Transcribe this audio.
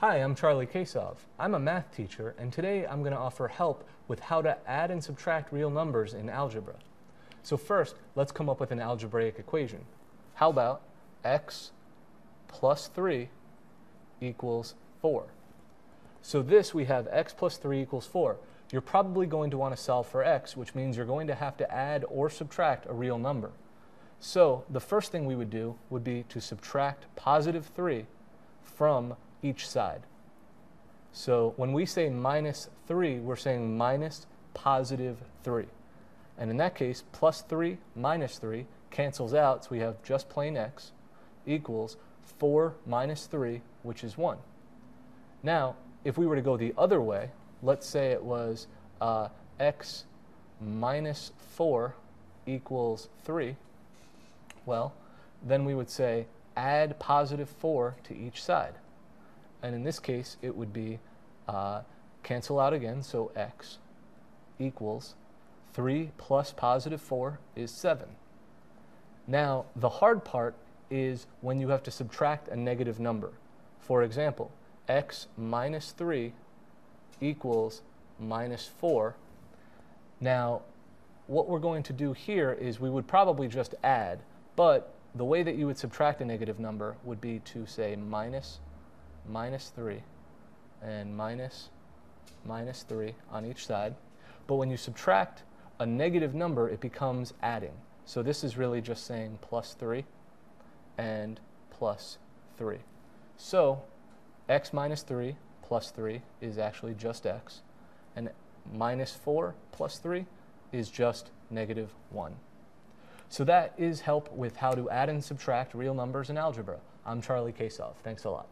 Hi, I'm Charlie Kasov. I'm a math teacher, and today I'm going to offer help with how to add and subtract real numbers in algebra. So first, let's come up with an algebraic equation. How about x plus 3 equals 4? So this, we have x plus 3 equals 4. You're probably going to want to solve for x, which means you're going to have to add or subtract a real number. So the first thing we would do would be to subtract positive 3 from each side. So when we say minus 3, we're saying minus positive 3. And in that case, plus 3 minus 3 cancels out, so we have just plain x equals 4 minus 3, which is 1. Now, if we were to go the other way, let's say it was uh, x minus 4 equals 3, well, then we would say add positive 4 to each side. And in this case, it would be uh, cancel out again, so x equals 3 plus positive 4 is 7. Now, the hard part is when you have to subtract a negative number. For example, x minus 3 equals minus 4. Now, what we're going to do here is we would probably just add, but the way that you would subtract a negative number would be to say minus minus 3 and minus minus 3 on each side. But when you subtract a negative number, it becomes adding. So this is really just saying plus 3 and plus 3. So x minus 3 plus 3 is actually just x, and minus 4 plus 3 is just negative 1. So that is help with how to add and subtract real numbers in algebra. I'm Charlie Kasov. Thanks a lot.